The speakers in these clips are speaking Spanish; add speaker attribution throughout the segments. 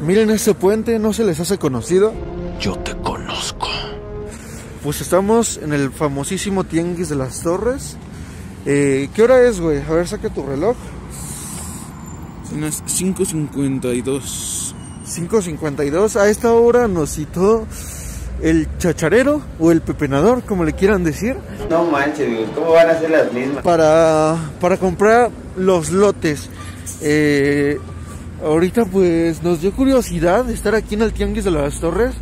Speaker 1: Miren este puente, no se les hace conocido.
Speaker 2: Yo te conozco.
Speaker 1: Pues estamos en el famosísimo Tianguis de las Torres. Eh, ¿Qué hora es, güey? A ver, saca tu reloj.
Speaker 3: Son las 5.52.
Speaker 1: 5.52. A esta hora nos citó el chacharero o el pepenador, como le quieran decir.
Speaker 4: No manches, güey, ¿cómo van a ser las mismas?
Speaker 1: Para, para comprar los lotes. Eh, ahorita pues nos dio curiosidad estar aquí en el Tianguis de las Torres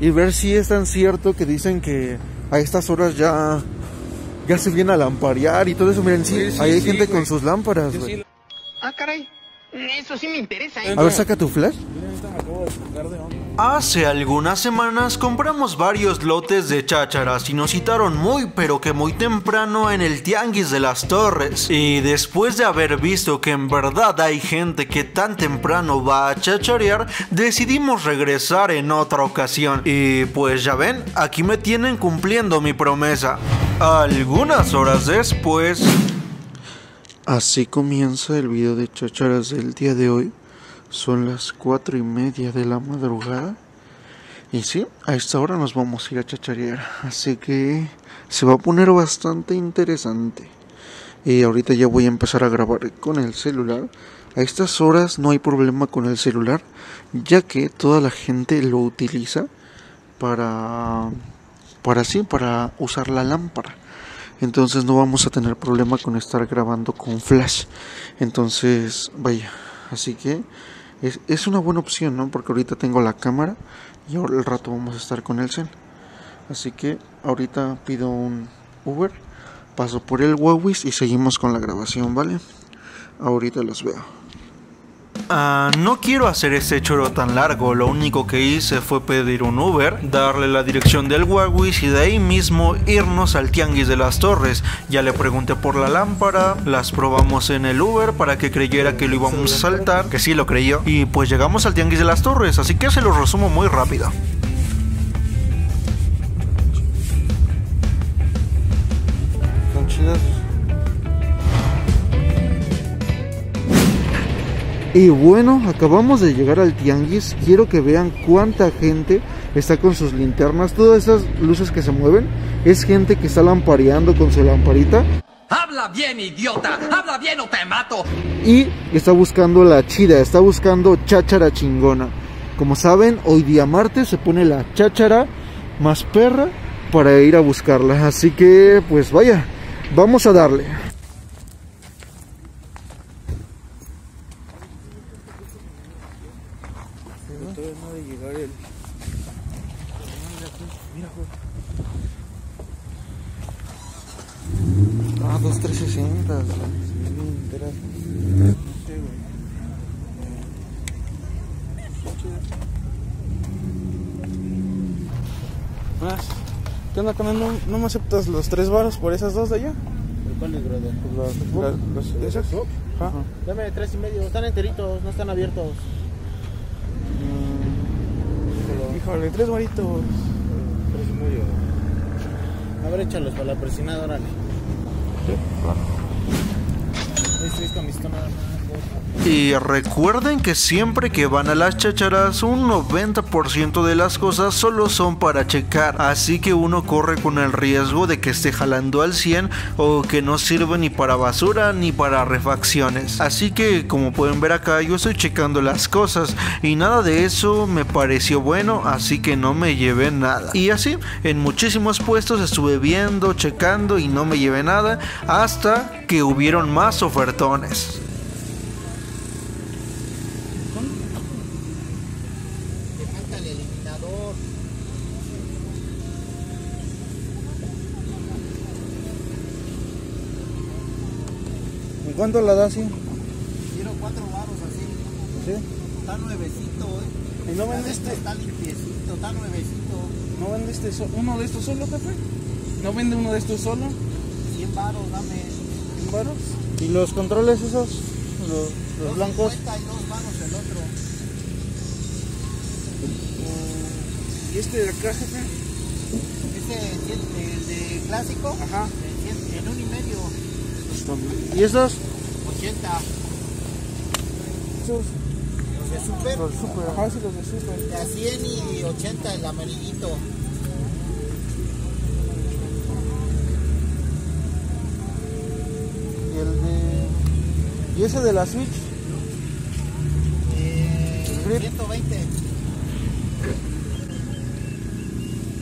Speaker 1: y ver si es tan cierto que dicen que a estas horas ya, ya se viene a lamparear y todo eso. Miren, sí,
Speaker 3: Sí, sí,
Speaker 1: ahí hay
Speaker 3: sí,
Speaker 1: gente
Speaker 3: güey.
Speaker 1: con sus lámparas, güey.
Speaker 5: Ah, caray. Eso sí me interesa, ¿eh?
Speaker 1: A ver, saca tu flash.
Speaker 2: Hace algunas semanas compramos varios lotes de chácharas y nos citaron muy pero que muy temprano en el Tianguis de las Torres. Y después de haber visto que en verdad hay gente que tan temprano va a chacharear, decidimos regresar en otra ocasión. Y pues ya ven, aquí me tienen cumpliendo mi promesa. Algunas horas después...
Speaker 1: Así comienza el video de chacharas del día de hoy. Son las cuatro y media de la madrugada. Y sí, a esta hora nos vamos a ir a chacharear. Así que se va a poner bastante interesante. Y ahorita ya voy a empezar a grabar con el celular. A estas horas no hay problema con el celular, ya que toda la gente lo utiliza para para sí, para usar la lámpara. Entonces no vamos a tener problema con estar grabando con flash. Entonces, vaya, así que es, es una buena opción, ¿no? Porque ahorita tengo la cámara y ahora el rato vamos a estar con el cel. Así que ahorita pido un Uber, paso por el Huawei y seguimos con la grabación, ¿vale? Ahorita los veo.
Speaker 2: Ah, no quiero hacer este choro tan largo, lo único que hice fue pedir un Uber, darle la dirección del Huawei y de ahí mismo irnos al Tianguis de las Torres. Ya le pregunté por la lámpara, las probamos en el Uber para que creyera que lo íbamos a saltar, que sí lo creyó, y pues llegamos al Tianguis de las Torres, así que se lo resumo muy rápido.
Speaker 1: Y bueno, acabamos de llegar al tianguis. Quiero que vean cuánta gente está con sus linternas. Todas esas luces que se mueven es gente que está lampareando con su lamparita
Speaker 5: Habla bien, idiota. Habla bien o te mato.
Speaker 1: y está buscando la chida, está buscando cháchara chingona. Como saben, hoy día martes se pone la cháchara más perra para ir a buscarla. Así que, pues vaya, vamos a darle. Ah, 2360.
Speaker 3: Más. ¿Qué onda, con ¿No, ¿No me aceptas los tres varos por esas dos de allá?
Speaker 6: ¿Cuál es, brother?
Speaker 3: Los, ¿Esas? Ajá.
Speaker 6: Dame tres y medio, están enteritos, no están abiertos.
Speaker 3: Híjole, tres varitos.
Speaker 6: Tres y medio. A ver, échalos para la presionada, órale. Tres, tres con mi estómago, porfa.
Speaker 2: Y recuerden que siempre que van a las chacharas, un 90% de las cosas solo son para checar. Así que uno corre con el riesgo de que esté jalando al 100 o que no sirve ni para basura ni para refacciones. Así que como pueden ver acá, yo estoy checando las cosas y nada de eso me pareció bueno, así que no me llevé nada. Y así, en muchísimos puestos estuve viendo, checando y no me llevé nada hasta que hubieron más ofertones.
Speaker 6: Te falta el eliminador.
Speaker 1: ¿En cuánto la das, sí?
Speaker 6: Quiero cuatro varos así.
Speaker 1: ¿Sí?
Speaker 6: Está nuevecito, eh.
Speaker 3: ¿Y no
Speaker 6: de
Speaker 3: este?
Speaker 6: Está limpiecito, está nuevecito.
Speaker 3: ¿No vende este so- uno de estos solo, jefe? ¿No vende uno de estos solo?
Speaker 6: 100 varos, dame.
Speaker 3: ¿En varos?
Speaker 1: ¿Y los controles esos? Los, los blancos.
Speaker 6: 52 varos el otro.
Speaker 3: ¿Y este de acá, jefe?
Speaker 6: Este, el de clásico,
Speaker 3: Ajá.
Speaker 6: en, en un y medio.
Speaker 1: ¿Y esos?
Speaker 6: 80.
Speaker 3: Esos.
Speaker 6: Los de super.
Speaker 3: Los super, ajá, sí, los de super.
Speaker 6: De a 100 y 80 el amarillito.
Speaker 3: Y el de. ¿Y ese de la Switch?
Speaker 6: Eh,
Speaker 3: Grip.
Speaker 6: 120.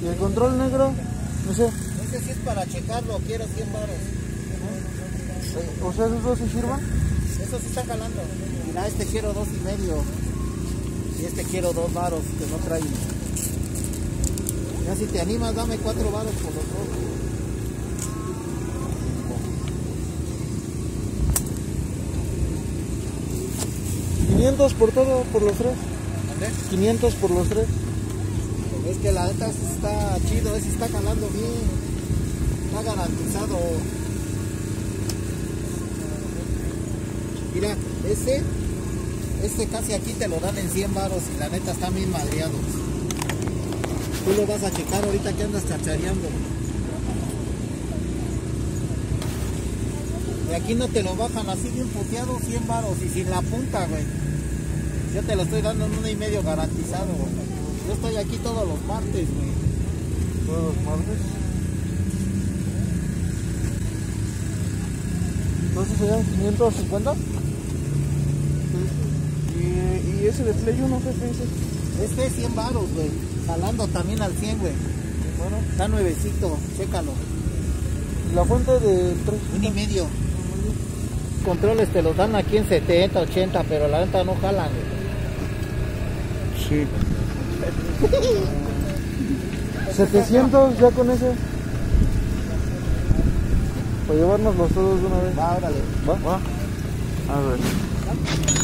Speaker 3: ¿Y el control negro? No sé.
Speaker 6: Ese sí es para checarlo, quiero 100 baros.
Speaker 3: O sea, esos dos se sirvan.
Speaker 6: Eso sí está jalando. Mira, este quiero dos y medio. Y este quiero dos varos que no trae. Ya si te animas, dame cuatro varos por los dos.
Speaker 3: ¿500 por todo, por los tres?
Speaker 6: ¿André?
Speaker 3: 500 por los tres.
Speaker 6: Es que la neta está chido, ese está jalando bien. Está garantizado. Mira, ese, este casi aquí te lo dan en 100 varos y la neta está bien madreado. Tú lo vas a checar ahorita que andas chachareando. Y aquí no te lo bajan así bien puteado, 100 varos y sin la punta, güey. Yo te lo estoy dando en uno y medio garantizado, güey. Yo estoy aquí todos los martes, güey.
Speaker 3: Todos los martes. Entonces serían 550. Y, ese de Play 1, ¿qué dices?
Speaker 6: Este es 100 varos, güey. Jalando también al 100, güey.
Speaker 3: Bueno,
Speaker 6: Está nuevecito, chécalo.
Speaker 3: la fuente de 3.
Speaker 6: Un y medio. Controles te los dan aquí en 70, 80, pero la neta no jalan, güey.
Speaker 3: Sí. 700 ya con ese. Para llevarnos los todos de una vez.
Speaker 6: Va, órale.
Speaker 3: ¿Va? Va. A ver.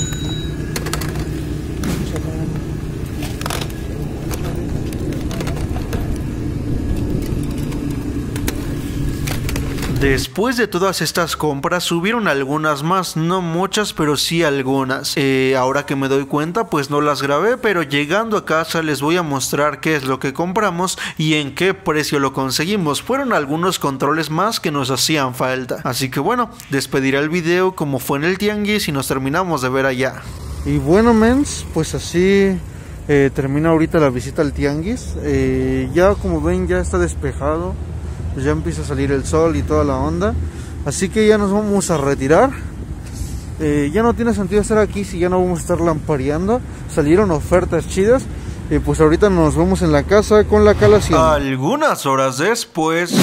Speaker 1: Después de todas estas compras subieron algunas más, no muchas, pero sí algunas. Eh, ahora que me doy cuenta, pues no las grabé, pero llegando a casa les voy a mostrar qué es lo que compramos y en qué precio lo conseguimos. Fueron algunos controles más que nos hacían falta. Así que bueno, despediré el video como fue en el tianguis y nos terminamos de ver allá.
Speaker 3: Y bueno, mens, pues así eh, termina ahorita la visita al tianguis. Eh, ya como ven, ya está despejado. Pues ya empieza a salir el sol y toda la onda. Así que ya nos vamos a retirar. Eh, ya no tiene sentido estar aquí si ya no vamos a estar lampareando. Salieron ofertas chidas. Y pues ahorita nos vemos en la casa con la calación.
Speaker 1: Algunas horas después...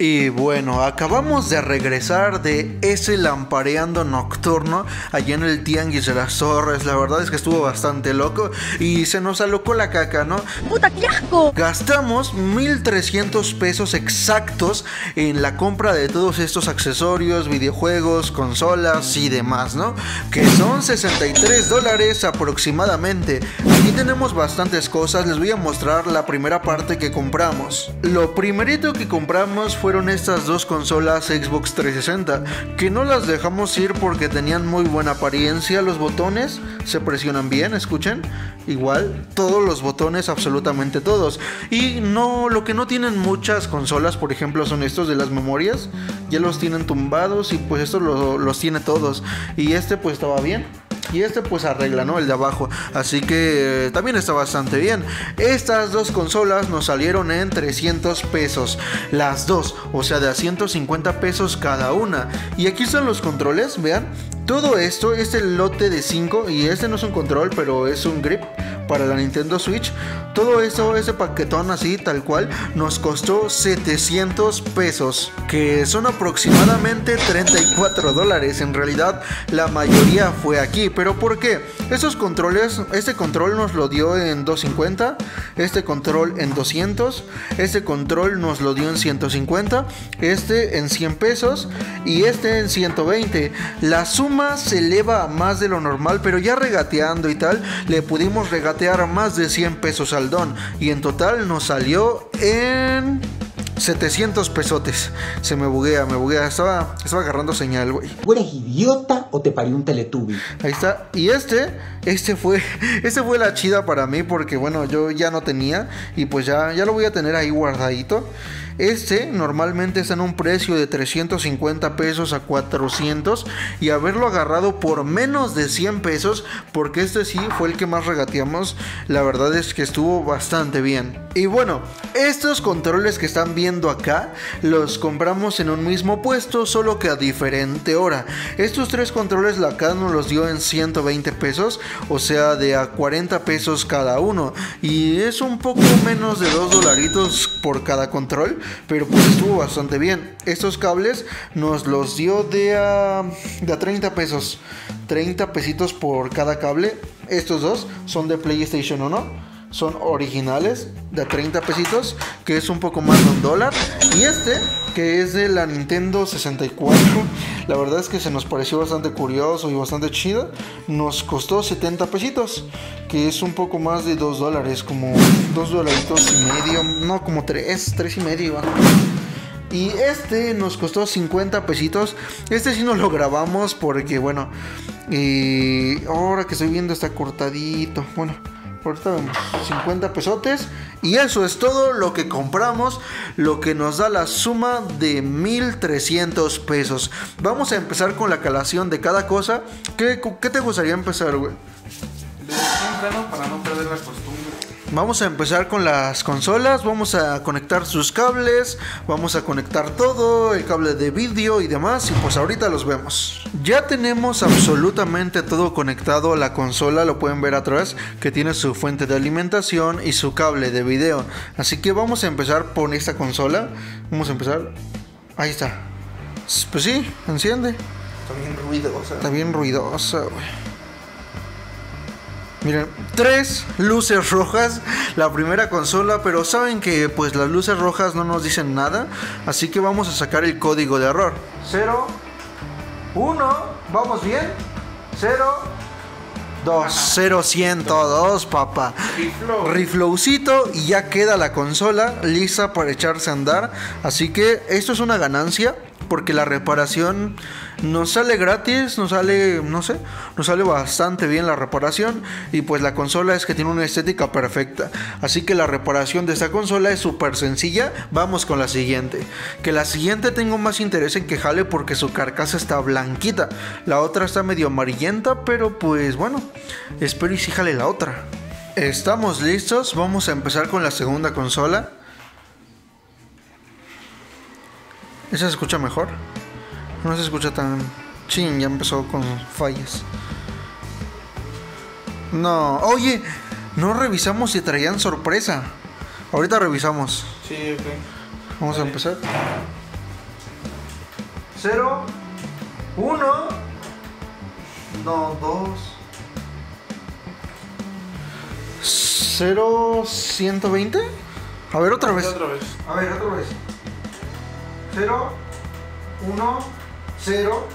Speaker 1: Y bueno, acabamos de regresar de ese lampareando nocturno allá en el Tianguis de las Torres. La verdad es que estuvo bastante loco y se nos alocó la caca, ¿no?
Speaker 7: ¡Puta, qué asco!
Speaker 1: Gastamos 1300 pesos exactos en la compra de todos estos accesorios, videojuegos, consolas y demás, ¿no? Que son 63 dólares aproximadamente. Aquí tenemos bastantes cosas, les voy a mostrar la primera parte que compramos. Lo primerito que compramos fueron estas dos consolas Xbox 360, que no las dejamos ir porque tenían muy buena apariencia, los botones se presionan bien, escuchen, igual todos los botones, absolutamente todos. Y no, lo que no tienen muchas consolas, por ejemplo, son estos de las memorias, ya los tienen tumbados y pues estos lo- los tiene todos. Y este pues estaba bien. Y este pues arregla, ¿no? El de abajo. Así que eh, también está bastante bien. Estas dos consolas nos salieron en 300 pesos. Las dos. O sea, de a 150 pesos cada una. Y aquí están los controles, vean. Todo esto, este lote de 5. Y este no es un control, pero es un grip para la Nintendo Switch. Todo eso, ese paquetón así, tal cual, nos costó 700 pesos, que son aproximadamente 34 dólares. En realidad, la mayoría fue aquí. ¿Pero por qué? Estos controles, este control nos lo dio en 250, este control en 200, este control nos lo dio en 150, este en 100 pesos y este en 120. La suma se eleva a más de lo normal, pero ya regateando y tal, le pudimos regatear más de 100 pesos al don y en total nos salió en 700 pesotes. Se me buguea, me buguea. Estaba, estaba agarrando señal, güey.
Speaker 2: ¿Tú eres idiota o te parió un teletubi?
Speaker 1: Ahí está. Y este, este fue, este fue la chida para mí porque bueno, yo ya no tenía y pues ya, ya lo voy a tener ahí guardadito. Este normalmente está en un precio de 350 pesos a 400 y haberlo agarrado por menos de 100 pesos, porque este sí fue el que más regateamos, la verdad es que estuvo bastante bien. Y bueno, estos controles que están viendo acá los compramos en un mismo puesto, solo que a diferente hora. Estos tres controles la acá nos los dio en 120 pesos, o sea, de a 40 pesos cada uno. Y es un poco menos de 2 dolaritos por cada control, pero pues estuvo bastante bien. Estos cables nos los dio de a, de a 30 pesos, 30 pesitos por cada cable. Estos dos son de PlayStation 1 son originales de 30 pesitos, que es un poco más de un dólar. Y este, que es de la Nintendo 64, la verdad es que se nos pareció bastante curioso y bastante chido. Nos costó 70 pesitos, que es un poco más de 2 dólares, como 2 dolaritos y medio, no, como 3, 3 y medio. Y este nos costó 50 pesitos. Este sí nos lo grabamos porque, bueno, y ahora que estoy viendo está cortadito. Bueno, ahorita vemos 50 pesotes. Y eso es todo lo que compramos, lo que nos da la suma de 1300 pesos. Vamos a empezar con la calación de cada cosa. ¿Qué, qué te gustaría empezar, güey?
Speaker 3: para no perder la costumbre.
Speaker 1: Vamos a empezar con las consolas, vamos a conectar sus cables, vamos a conectar todo, el cable de vídeo y demás, y pues ahorita los vemos. Ya tenemos absolutamente todo conectado a la consola, lo pueden ver atrás, que tiene su fuente de alimentación y su cable de video. Así que vamos a empezar por esta consola, vamos a empezar, ahí está. Pues sí, enciende.
Speaker 3: Está bien ruidosa.
Speaker 1: Está bien ruidosa, güey. Miren, tres luces rojas, la primera consola, pero saben que pues las luces rojas no nos dicen nada, así que vamos a sacar el código de error. 0, 1, vamos bien, 0, 2, 0, 102, papá. Riflowcito y ya queda la consola lista para echarse a andar, así que esto es una ganancia porque la reparación nos sale gratis, nos sale, no sé, nos sale bastante bien la reparación y pues la consola es que tiene una estética perfecta. Así que la reparación de esta consola es súper sencilla. Vamos con la siguiente. Que la siguiente tengo más interés en que jale porque su carcasa está blanquita. La otra está medio amarillenta, pero pues bueno, espero y si jale la otra. Estamos listos, vamos a empezar con la segunda consola. ¿Esa se escucha mejor? No se escucha tan... Chin, ya empezó con fallas. No, oye, no revisamos si traían sorpresa. Ahorita revisamos.
Speaker 3: Sí, ok.
Speaker 1: Vamos a empezar. 0, 1, no, 2, 0, 120. A ver, otra vez.
Speaker 3: Otra vez.
Speaker 1: A ver, otra vez. 0, 1, 0,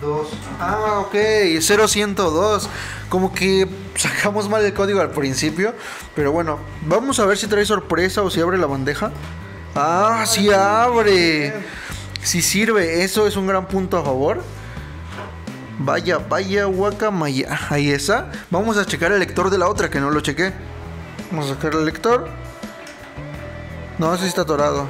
Speaker 1: 2. Ah, ok, 0, 102. Como que sacamos mal el código al principio. Pero bueno, vamos a ver si trae sorpresa o si abre la bandeja. Ah, sí abre. Si sirve, eso es un gran punto a favor. Vaya, vaya, guacamaya. Ahí está. Vamos a checar el lector de la otra que no lo chequé. Vamos a sacar el lector. No, ese sí está atorado.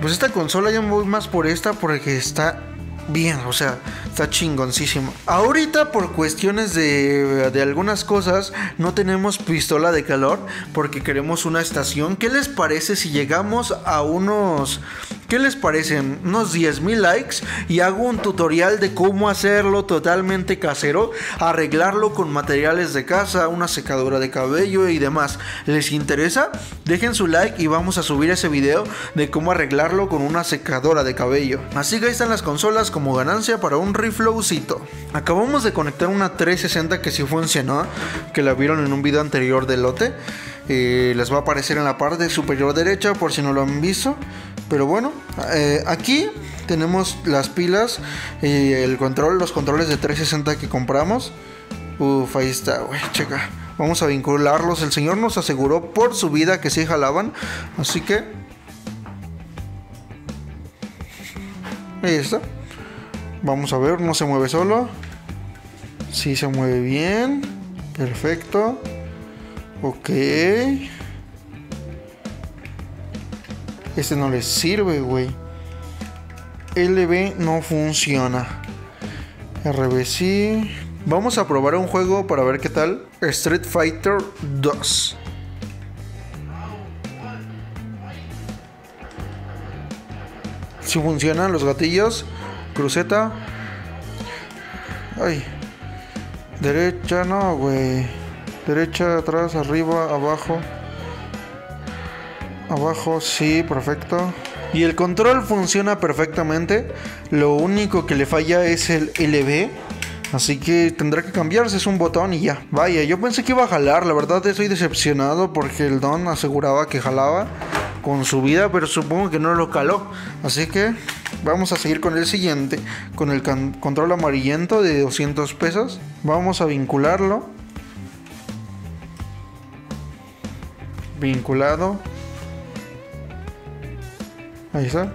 Speaker 1: Pues esta consola yo me voy más por esta porque está bien, o sea, está chingoncísimo. Ahorita por cuestiones de, de, algunas cosas no tenemos pistola de calor porque queremos una estación. ¿Qué les parece si llegamos a unos... ¿Qué les parecen? Unos 10 mil likes y hago un tutorial de cómo hacerlo totalmente casero, arreglarlo con materiales de casa, una secadora de cabello y demás. ¿Les interesa? Dejen su like y vamos a subir ese video de cómo arreglarlo con una secadora de cabello. Así que ahí están las consolas como ganancia para un riflowcito. Acabamos de conectar una 360 que sí funcionó, que la vieron en un video anterior del lote. Eh, les va a aparecer en la parte superior derecha por si no lo han visto. Pero bueno, eh, aquí tenemos las pilas y el control, los controles de 360 que compramos. Uf, ahí está, güey, checa. Vamos a vincularlos. El señor nos aseguró por su vida que sí jalaban. Así que... Ahí está. Vamos a ver, no se mueve solo. Sí se mueve bien. Perfecto. Ok. Este no les sirve, güey. LB no funciona. RB sí. Vamos a probar un juego para ver qué tal. Street Fighter 2. Si funcionan los gatillos. Cruceta. Ay. Derecha, no, güey. Derecha, atrás, arriba, abajo. Abajo, sí, perfecto. Y el control funciona perfectamente. Lo único que le falla es el LB. Así que tendrá que cambiarse, es un botón y ya. Vaya, yo pensé que iba a jalar, la verdad estoy decepcionado porque el Don aseguraba que jalaba con su vida, pero supongo que no lo caló. Así que vamos a seguir con el siguiente, con el control amarillento de 200 pesos. Vamos a vincularlo. Vinculado. Ahí está.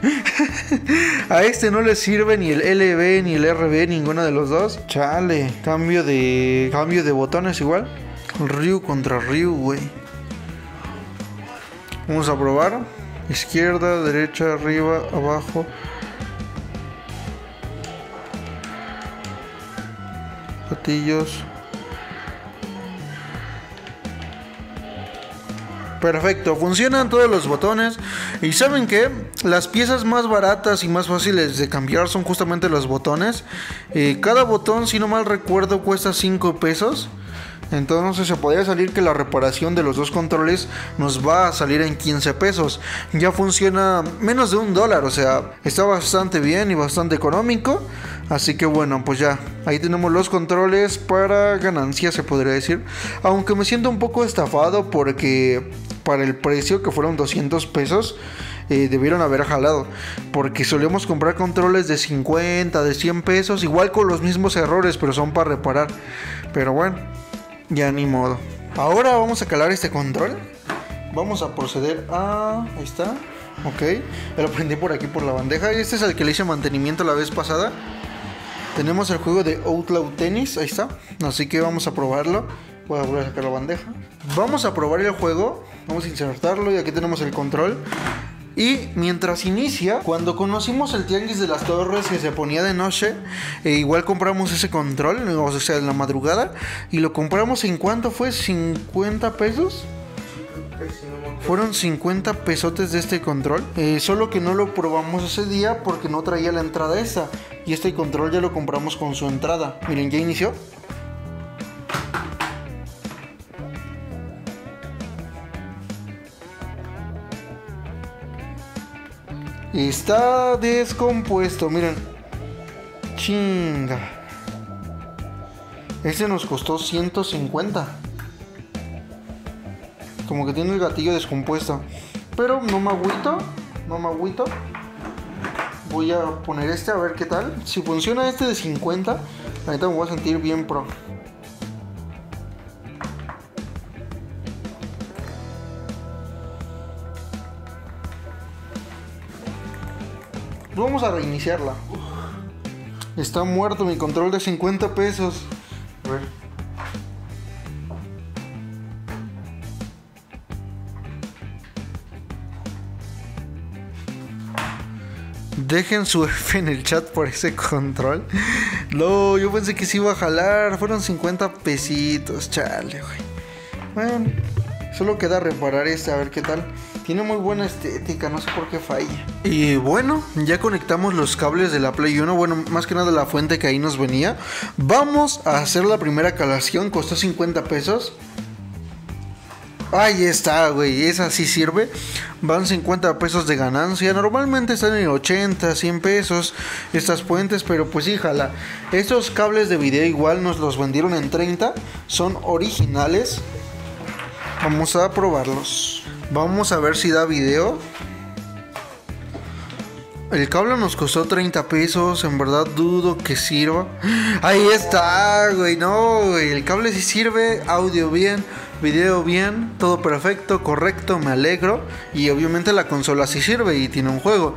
Speaker 1: A este no le sirve ni el LB ni el RB, ninguno de los dos. Chale, cambio de cambio de botones igual. Ryu contra Ryu, güey. Vamos a probar. Izquierda, derecha, arriba, abajo. Patillos. Perfecto, funcionan todos los botones. Y saben que las piezas más baratas y más fáciles de cambiar son justamente los botones. Eh, cada botón, si no mal recuerdo, cuesta 5 pesos. Entonces se podría salir que la reparación de los dos controles nos va a salir en 15 pesos. Ya funciona menos de un dólar, o sea, está bastante bien y bastante económico. Así que bueno, pues ya, ahí tenemos los controles para ganancia, se podría decir. Aunque me siento un poco estafado porque para el precio que fueron 200 pesos, eh, debieron haber jalado. Porque solemos comprar controles de 50, de 100 pesos, igual con los mismos errores, pero son para reparar. Pero bueno, ya ni modo. Ahora vamos a calar este control. Vamos a proceder a... Ahí está. Ok. lo prendí por aquí por la bandeja. Este es el que le hice mantenimiento la vez pasada. Tenemos el juego de Outlaw Tennis. Ahí está. Así que vamos a probarlo. Voy a volver a sacar la bandeja. Vamos a probar el juego. Vamos a insertarlo. Y aquí tenemos el control. Y mientras inicia, cuando conocimos el tianguis de las torres que se ponía de noche, e igual compramos ese control, o sea, en la madrugada, y lo compramos en cuánto fue, 50 pesos. Fueron 50 pesotes de este control. Eh, solo que no lo probamos ese día porque no traía la entrada esa. Y este control ya lo compramos con su entrada. Miren, ya inició. Está descompuesto, miren. Chinga. Este nos costó 150. Como que tiene el gatillo descompuesto. Pero no me agüito. No me agüito. Voy a poner este a ver qué tal. Si funciona este de 50, ahorita me voy a sentir bien pro. Vamos a reiniciarla. Está muerto mi control de 50 pesos. A ver. Dejen su F en el chat por ese control. No, yo pensé que se iba a jalar. Fueron 50 pesitos, chale, güey. Bueno, solo queda reparar este a ver qué tal. Tiene muy buena estética, no sé por qué falla. Y bueno, ya conectamos los cables de la Play 1. Bueno, más que nada la fuente que ahí nos venía. Vamos a hacer la primera calación. Costó 50 pesos. Ahí está, güey. Esa sí sirve. Van 50 pesos de ganancia. Normalmente están en 80, 100 pesos estas puentes. Pero pues híjala. Estos cables de video igual nos los vendieron en 30. Son originales. Vamos a probarlos. Vamos a ver si da video. El cable nos costó 30 pesos. En verdad dudo que sirva. Ahí está, güey. No, güey. El cable sí sirve. Audio bien. Video bien. Todo perfecto, correcto. Me alegro. Y obviamente la consola sí sirve y tiene un juego.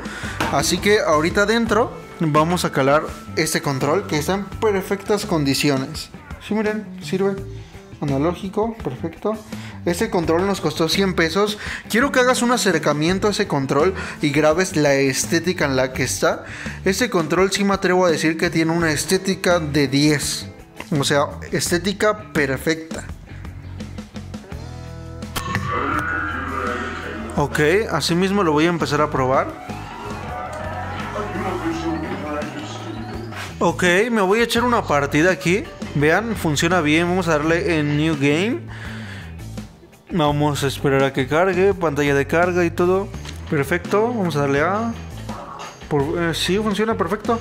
Speaker 1: Así que ahorita adentro vamos a calar este control que está en perfectas condiciones. Sí, miren, sirve. Analógico, perfecto. Este control nos costó 100 pesos. Quiero que hagas un acercamiento a ese control y grabes la estética en la que está. Este control sí me atrevo a decir que tiene una estética de 10. O sea, estética perfecta. Ok, así mismo lo voy a empezar a probar. Ok, me voy a echar una partida aquí. Vean, funciona bien. Vamos a darle en New Game. Vamos a esperar a que cargue. Pantalla de carga y todo. Perfecto. Vamos a darle a... Eh, sí, funciona perfecto.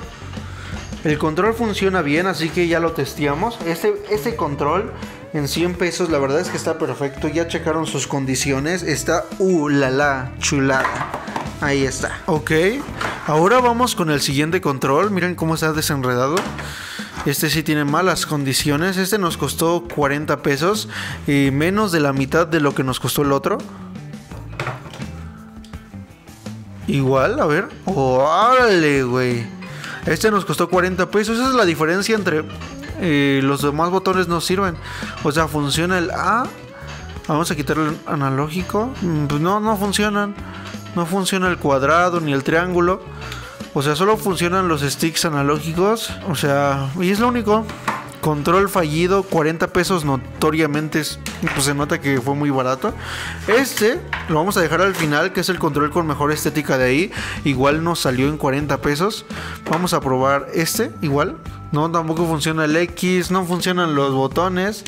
Speaker 1: El control funciona bien, así que ya lo testeamos. Este, este control en 100 pesos, la verdad es que está perfecto. Ya checaron sus condiciones. Está, uh, la la, chulada. Ahí está. Ok, ahora vamos con el siguiente control. Miren cómo está desenredado. Este sí tiene malas condiciones. Este nos costó 40 pesos. Y menos de la mitad de lo que nos costó el otro. Igual, a ver. ¡Órale, güey! Este nos costó 40 pesos. Esa es la diferencia entre eh, los demás botones no sirven. O sea, funciona el A. Vamos a quitar el analógico. Mm, Pues no, no funcionan. No funciona el cuadrado ni el triángulo. O sea, solo funcionan los sticks analógicos. O sea, y es lo único. Control fallido, 40 pesos notoriamente es- pues se nota que fue muy barato. Este lo vamos a dejar al final, que es el control con mejor estética de ahí. Igual nos salió en 40 pesos. Vamos a probar este, igual. No, tampoco funciona el X, no funcionan los botones.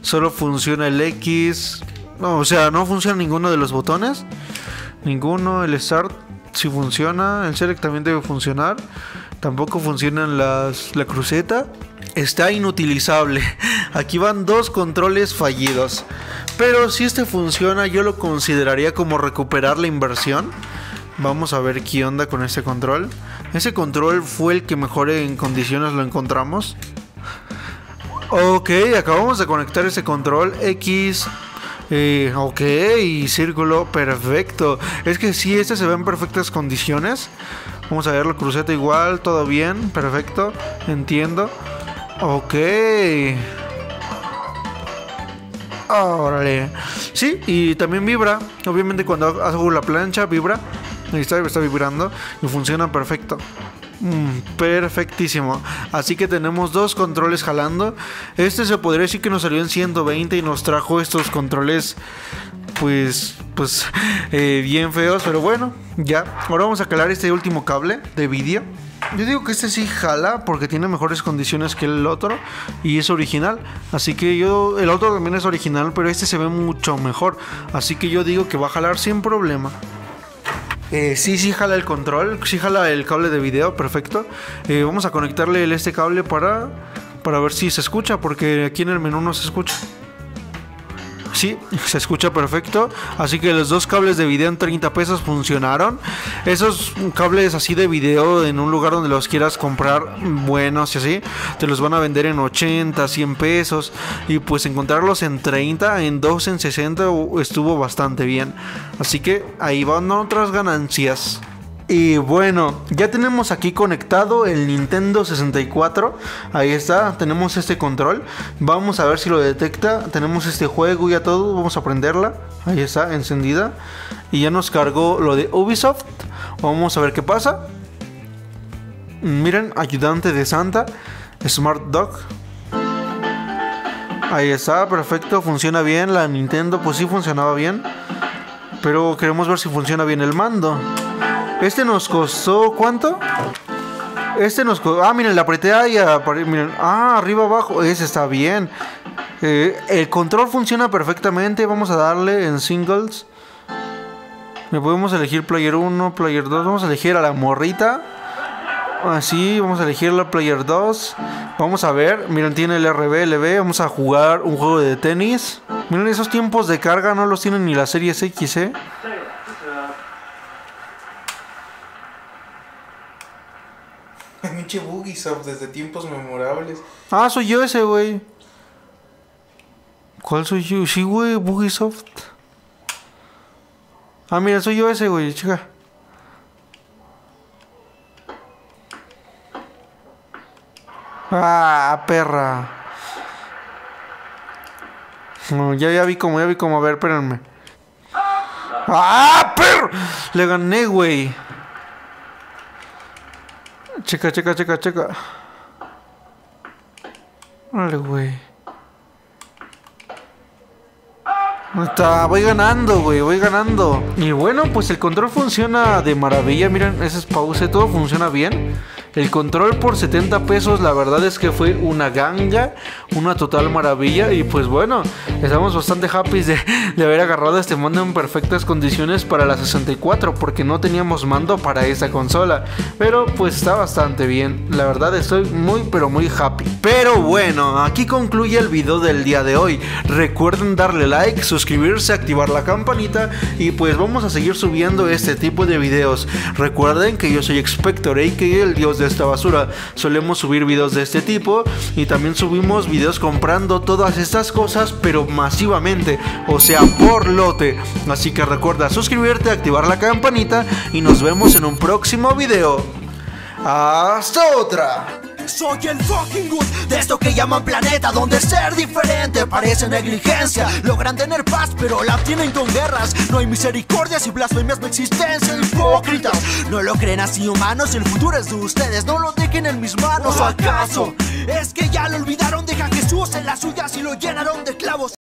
Speaker 1: Solo funciona el X. No, o sea, no funciona ninguno de los botones. Ninguno, el Start si funciona, el Select también debe funcionar. Tampoco funcionan las, la cruceta. Está inutilizable. Aquí van dos controles fallidos. Pero si este funciona, yo lo consideraría como recuperar la inversión. Vamos a ver qué onda con este control. Ese control fue el que mejor en condiciones lo encontramos. Ok, acabamos de conectar ese control X. eh, ok, círculo, perfecto. Es que sí, este se ve en perfectas condiciones. Vamos a ver la cruceta igual, todo bien, perfecto, entiendo. Ok. Órale. Sí, y también vibra. Obviamente cuando hago la plancha, vibra. Ahí está, está vibrando y funciona perfecto. Mm, perfectísimo. Así que tenemos dos controles jalando. Este se podría decir que nos salió en 120 y nos trajo estos controles, pues, pues, eh, bien feos. Pero bueno, ya. Ahora vamos a calar este último cable de vídeo. Yo digo que este sí jala porque tiene mejores condiciones que el otro y es original. Así que yo, el otro también es original, pero este se ve mucho mejor. Así que yo digo que va a jalar sin problema. Eh, sí, sí jala el control, sí jala el cable de video, perfecto. Eh, vamos a conectarle este cable para, para ver si se escucha, porque aquí en el menú no se escucha. Sí, se escucha perfecto. Así que los dos cables de video en 30 pesos funcionaron. Esos cables así de video en un lugar donde los quieras comprar buenos y así, te los van a vender en 80, 100 pesos. Y pues encontrarlos en 30, en 2, en 60 uh, estuvo bastante bien. Así que ahí van otras ganancias. Y bueno, ya tenemos aquí conectado el Nintendo 64. Ahí está, tenemos este control. Vamos a ver si lo detecta. Tenemos este juego y ya todo. Vamos a prenderla. Ahí está, encendida. Y ya nos cargó lo de Ubisoft. Vamos a ver qué pasa. Miren, ayudante de Santa. Smart Dog. Ahí está, perfecto. Funciona bien. La Nintendo, pues sí funcionaba bien. Pero queremos ver si funciona bien el mando. Este nos costó ¿cuánto? Este nos costó. Ah, miren, la apreté ahí. Miren. Ah, arriba abajo. Ese está bien. Eh, el control funciona perfectamente. Vamos a darle en singles. Le podemos elegir player 1, player 2. Vamos a elegir a la morrita. Así, vamos a elegir la player 2. Vamos a ver. Miren, tiene el RB, LB. Vamos a jugar un juego de tenis. Miren, esos tiempos de carga no los tienen ni la serie X, ¿eh?
Speaker 3: Pinche Bugisoft desde tiempos memorables.
Speaker 1: Ah, soy yo ese, güey. ¿Cuál soy yo? Sí, güey, Bugisoft. Ah, mira, soy yo ese, güey, chica. Ah, perra. No, ya, ya vi como, ya vi como. A ver, espérenme. ¡Ah, perro! Le gané, güey. Checa, checa, checa, checa. Órale, güey. Está, voy ganando, güey, voy ganando. Y bueno, pues el control funciona de maravilla. Miren, ese es pause, todo funciona bien. El control por 70 pesos, la verdad es que fue una ganga, una total maravilla. Y pues bueno, estamos bastante happy de, haber agarrado este mando en perfectas condiciones para la 64, porque no teníamos mando para esa consola. Pero pues está bastante bien, la verdad estoy muy, pero muy happy. Pero bueno, aquí concluye el video del día de hoy. Recuerden darle like, suscribirse, activar la campanita y pues vamos a seguir subiendo este tipo de videos. Recuerden que yo soy Expector, que el dios de esta basura. Solemos subir videos de este tipo y también subimos videos comprando todas estas cosas, pero masivamente, o sea, por lote. Así que recuerda suscribirte, activar la campanita y nos vemos en un próximo video. Hasta otra.
Speaker 7: Soy el fucking good de esto que llaman planeta Donde ser diferente parece negligencia. Logran tener paz pero la tienen con guerras. No hay misericordias y blasfemias no existencia Hipócritas, no lo creen así humanos El futuro es de ustedes, no lo dejen en mis manos ¿O acaso? Es que ya lo olvidaron, deja Jesús en las suyas y lo llenaron de clavos